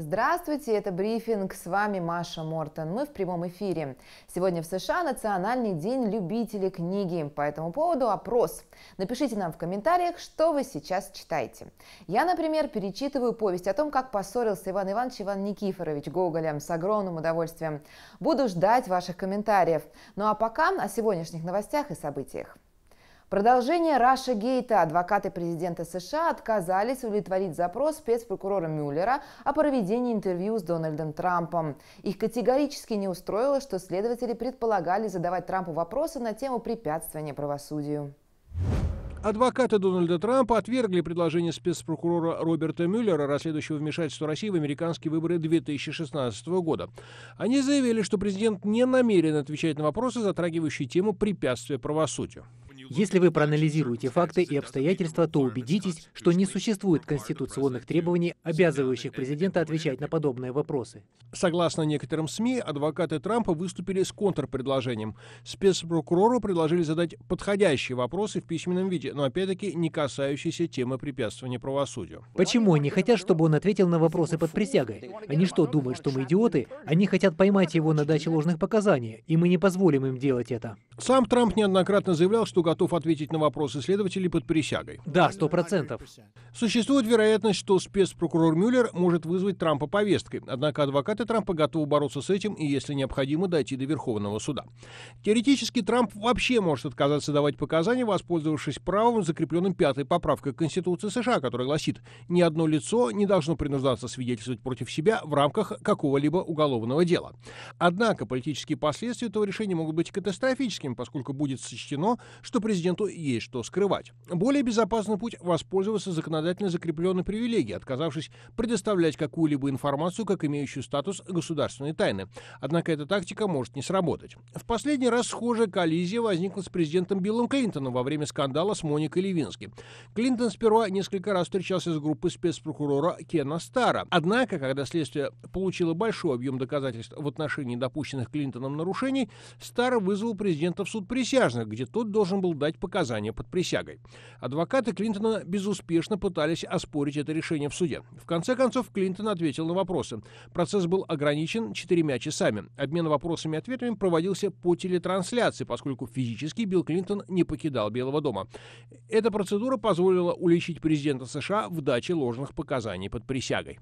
Здравствуйте, это брифинг, с вами Маша Мортон. Мы в прямом эфире. Сегодня в США Национальный день любителей книги. По этому поводу опрос. Напишите нам в комментариях, что вы сейчас читаете. Я, например, перечитываю повесть о том, как поссорился Иван Иванович Иван Никифорович Гоголем с огромным удовольствием. Буду ждать ваших комментариев. Ну а пока о сегодняшних новостях и событиях. Продолжение Раша Гейта. Адвокаты президента США отказались удовлетворить запрос спецпрокурора Мюллера о проведении интервью с Дональдом Трампом. Их категорически не устроило, что следователи предполагали задавать Трампу вопросы на тему препятствования правосудию. Адвокаты Дональда Трампа отвергли предложение спецпрокурора Роберта Мюллера, расследующего вмешательство России в американские выборы 2016 года. Они заявили, что президент не намерен отвечать на вопросы, затрагивающие тему препятствия правосудию. Если вы проанализируете факты и обстоятельства, то убедитесь, что не существует конституционных требований, обязывающих президента отвечать на подобные вопросы. Согласно некоторым СМИ, адвокаты Трампа выступили с контрпредложением. Спецпрокурору предложили задать подходящие вопросы в письменном виде, но опять-таки не касающиеся темы препятствования правосудию. Почему они хотят, чтобы он ответил на вопросы под присягой? Они что, думают, что мы идиоты? Они хотят поймать его на даче ложных показаний, и мы не позволим им делать это. Сам Трамп неоднократно заявлял, что готов готов ответить на вопросы следователей под присягой. Да, сто процентов. Существует вероятность, что спецпрокурор Мюллер может вызвать Трампа повесткой, однако адвокаты Трампа готовы бороться с этим и, если необходимо, дойти до Верховного суда. Теоретически Трамп вообще может отказаться давать показания, воспользовавшись правом, закрепленным пятой поправкой Конституции США, которая гласит, ни одно лицо не должно принуждаться свидетельствовать против себя в рамках какого-либо уголовного дела. Однако политические последствия этого решения могут быть катастрофическими, поскольку будет сочтено, что президенту есть что скрывать. Более безопасный путь – воспользоваться законодательно закрепленной привилегией, отказавшись предоставлять какую-либо информацию, как имеющую статус государственной тайны. Однако эта тактика может не сработать. В последний раз схожая коллизия возникла с президентом Биллом Клинтоном во время скандала с Моникой Левински. Клинтон сперва несколько раз встречался с группой спецпрокурора Кена Стара. Однако, когда следствие получило большой объем доказательств в отношении допущенных Клинтоном нарушений, Стар вызвал президента в суд присяжных, где тот должен был дать показания под присягой. Адвокаты Клинтона безуспешно пытались оспорить это решение в суде. В конце концов, Клинтон ответил на вопросы. Процесс был ограничен четырьмя часами. Обмен вопросами и ответами проводился по телетрансляции, поскольку физически Билл Клинтон не покидал Белого дома. Эта процедура позволила уличить президента США в даче ложных показаний под присягой.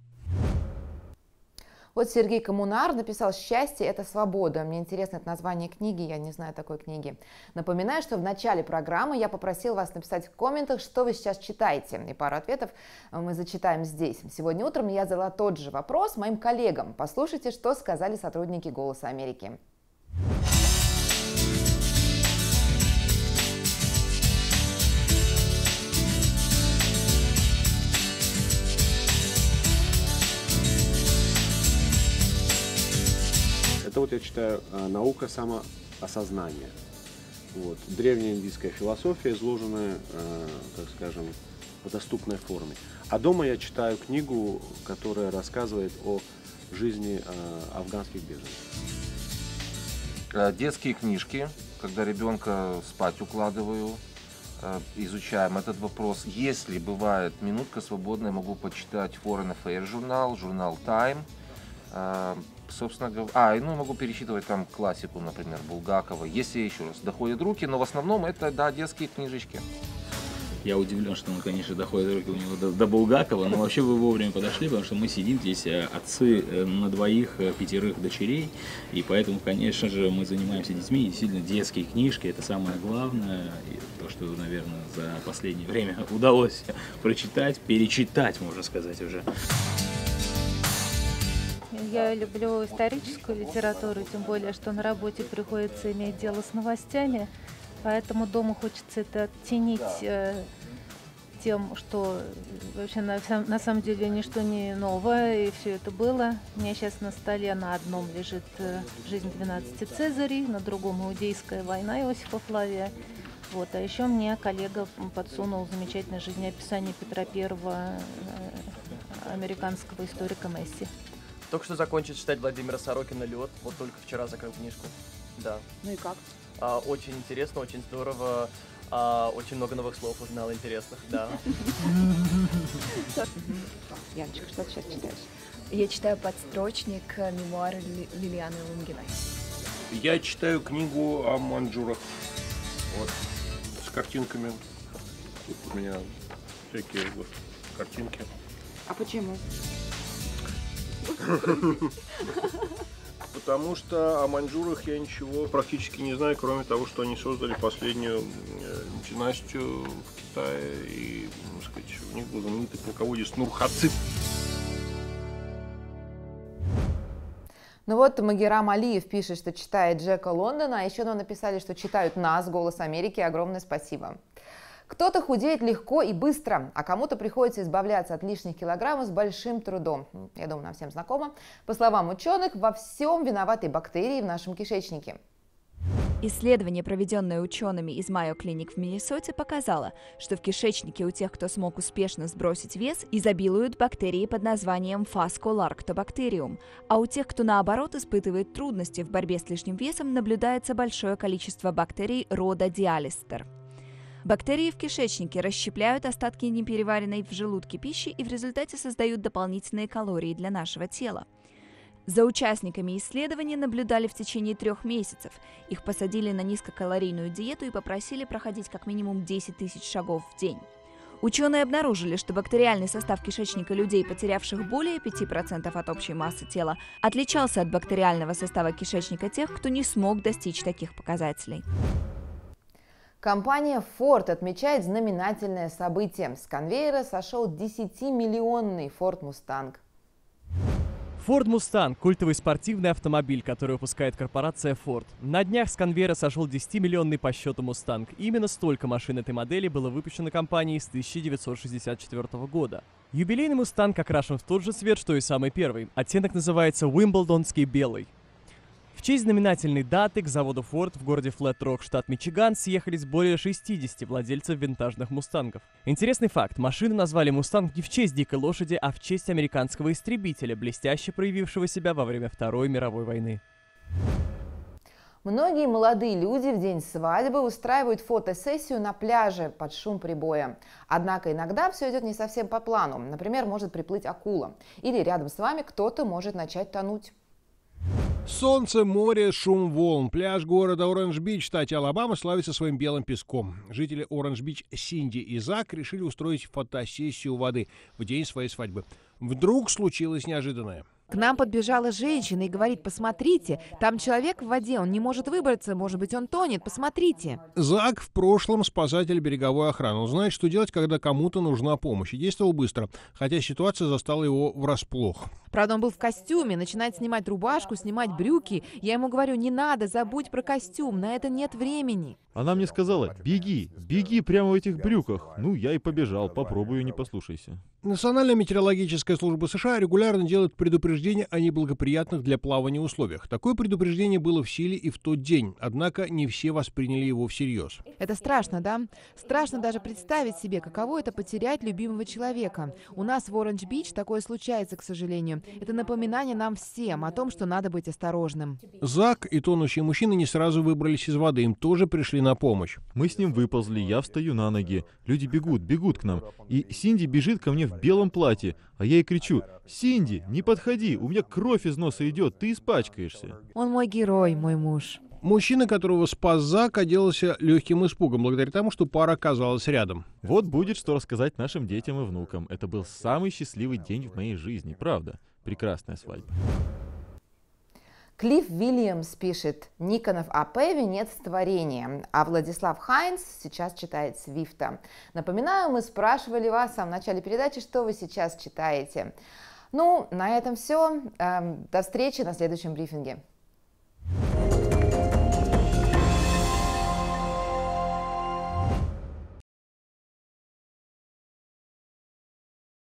Вот Сергей Коммунар написал «Счастье – это свобода». Мне интересно это название книги, я не знаю такой книги. Напоминаю, что в начале программы я попросил вас написать в комментах, что вы сейчас читаете. И пару ответов мы зачитаем здесь. Сегодня утром я задала тот же вопрос моим коллегам. Послушайте, что сказали сотрудники «Голоса Америки». Это вот я читаю э, «Наука самоосознания». Вот. Древняя индийская философия, изложенная, э, так скажем, в доступной форме. А дома я читаю книгу, которая рассказывает о жизни э, афганских беженцев. Детские книжки, когда ребенка спать укладываю, изучаем этот вопрос. Если бывает минутка свободная, могу почитать Foreign Affairs журнал, журнал Time, собственно говоря, а, ну, могу пересчитывать там классику, например, Булгакова, если еще раз доходят руки, но в основном это, да, детские книжечки. Я удивлен, что он, конечно, доходит руки у него до, до Булгакова, но вообще вы вовремя подошли, потому что мы сидим здесь э, отцы э, на двоих э, пятерых дочерей, и поэтому, конечно же, мы занимаемся детьми, и действительно детские книжки – это самое главное, и то, что, наверное, за последнее время удалось прочитать, перечитать, можно сказать уже. Я люблю историческую литературу, тем более, что на работе приходится иметь дело с новостями, поэтому дома хочется это оттенить э, тем, что вообще на, на самом деле ничто не новое, и все это было. У меня сейчас на столе на одном лежит э, «Жизнь 12 Цезарей», на другом «Иудейская война» Иосифа Флавия. Вот. А еще мне коллега подсунул замечательное жизнеописание Петра Первого, э, американского историка Месси. Только что закончил читать Владимира Сорокина «Лед». Вот только вчера закрыл книжку. Да. Ну и как? А, очень интересно, очень здорово. А, очень много новых слов узнал интересных, да. Яночка, что ты сейчас читаешь? Я читаю подстрочник э, мемуары Лилианы Лунгиной. Я читаю книгу о манджурах. Вот. С картинками. Тут у меня всякие вот картинки. А почему? Потому что о маньчжурах я ничего практически не знаю, кроме того, что они создали последнюю э, династию в Китае, и, так сказать, у них был знаменитый полководец Нурхацит. Ну вот Магерам Алиев пишет, что читает Джека Лондона, а еще нам написали, что читают нас, «Голос Америки». Огромное спасибо. Кто-то худеет легко и быстро, а кому-то приходится избавляться от лишних килограммов с большим трудом. Я думаю, нам всем знакомо. По словам ученых, во всем виноваты бактерии в нашем кишечнике. Исследование, проведенное учеными из Майо Клиник в Миннесоте, показало, что в кишечнике у тех, кто смог успешно сбросить вес, изобилуют бактерии под названием фасколарктобактериум, а у тех, кто наоборот испытывает трудности в борьбе с лишним весом, наблюдается большое количество бактерий рода диалистер. Бактерии в кишечнике расщепляют остатки непереваренной в желудке пищи и в результате создают дополнительные калории для нашего тела. За участниками исследования наблюдали в течение трех месяцев. Их посадили на низкокалорийную диету и попросили проходить как минимум 10 тысяч шагов в день. Ученые обнаружили, что бактериальный состав кишечника людей, потерявших более 5% от общей массы тела, отличался от бактериального состава кишечника тех, кто не смог достичь таких показателей. Компания Ford отмечает знаменательное событие. С конвейера сошел 10-миллионный Ford Mustang. Ford Mustang – культовый спортивный автомобиль, который выпускает корпорация Ford. На днях с конвейера сошел 10-миллионный по счету Mustang. Именно столько машин этой модели было выпущено компанией с 1964 года. Юбилейный Mustang окрашен в тот же цвет, что и самый первый. Оттенок называется Уимблдонский белый. Честь знаменательной даты к заводу Ford в городе Флет-Рок, штат Мичиган, съехались более 60 владельцев винтажных мустангов. Интересный факт. Машины назвали мустанг не в честь дикой лошади, а в честь американского истребителя, блестяще проявившего себя во время Второй мировой войны. Многие молодые люди в день свадьбы устраивают фотосессию на пляже под шум прибоя. Однако иногда все идет не совсем по плану. Например, может приплыть акула. Или рядом с вами кто-то может начать тонуть. Солнце, море, шум волн. Пляж города Оранж-Бич, штате Алабама, славится своим белым песком. Жители Оранж-Бич Синди и Зак решили устроить фотосессию у воды в день своей свадьбы. Вдруг случилось неожиданное – к нам подбежала женщина и говорит, посмотрите, там человек в воде, он не может выбраться, может быть, он тонет, посмотрите. Зак в прошлом спасатель береговой охраны. Он знает, что делать, когда кому-то нужна помощь. И действовал быстро, хотя ситуация застала его врасплох. Правда, он был в костюме, начинает снимать рубашку, снимать брюки. Я ему говорю, не надо, забудь про костюм, на это нет времени. Она мне сказала, беги, беги прямо в этих брюках. Ну, я и побежал, попробую, не послушайся. Национальная метеорологическая служба США регулярно делает предупреждения о неблагоприятных для плавания условиях. Такое предупреждение было в силе и в тот день, однако не все восприняли его всерьез. Это страшно, да? Страшно даже представить себе, каково это потерять любимого человека. У нас в Оранж-Бич такое случается, к сожалению. Это напоминание нам всем о том, что надо быть осторожным. Зак и тонущий мужчина не сразу выбрались из воды, им тоже пришли на помощь. Мы с ним выползли, я встаю на ноги. Люди бегут, бегут к нам. И Синди бежит ко мне в белом платье, а я ей кричу, «Синди, не подходи, у меня кровь из носа идет, ты испачкаешься». Он мой герой, мой муж. Мужчина, которого спас Зак, оделся легким испугом, благодаря тому, что пара оказалась рядом. Вот будет что рассказать нашим детям и внукам. Это был самый счастливый день в моей жизни, правда. Прекрасная свадьба. Клифф Вильямс пишет «Никонов АП – венец творения», а Владислав Хайнс сейчас читает Свифта. Напоминаю, мы спрашивали вас в начале передачи, что вы сейчас читаете. Ну, на этом все. Эм, до встречи на следующем брифинге.